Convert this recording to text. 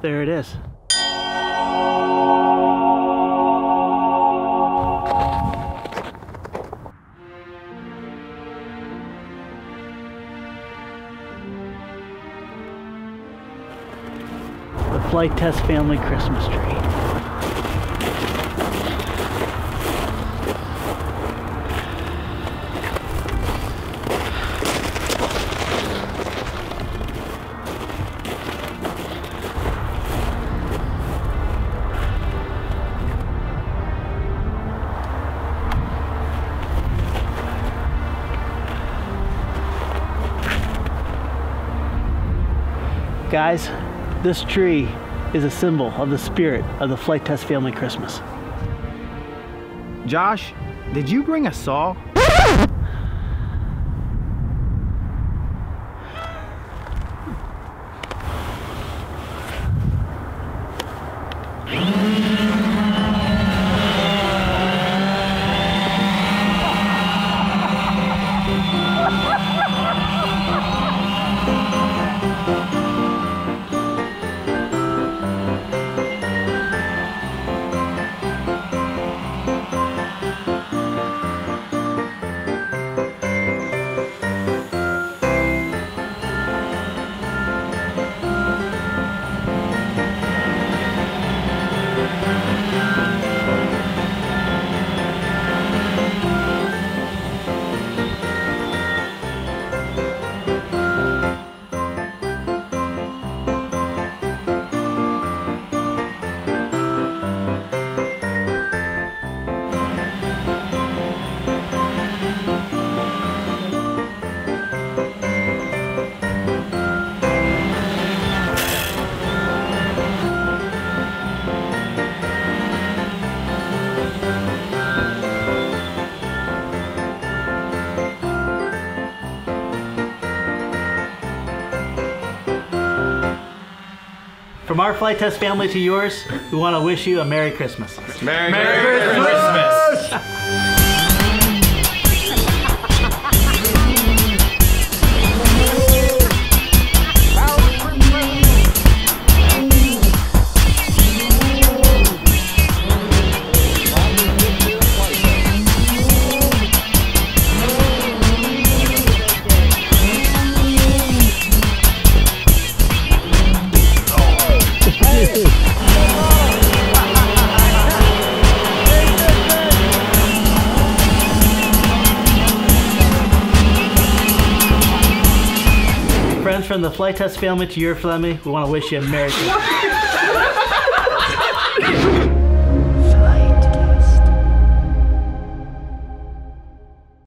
there it is. The Flite Test Family Christmas tree. Guys, this tree is a symbol of the spirit of the Flite Test Family Christmas. Josh, did you bring a saw? From our Flite Test family to yours, we want to wish you a Merry Christmas. Merry, Friends from the Flite Test family to your family, we want to wish you a Merry Christmas.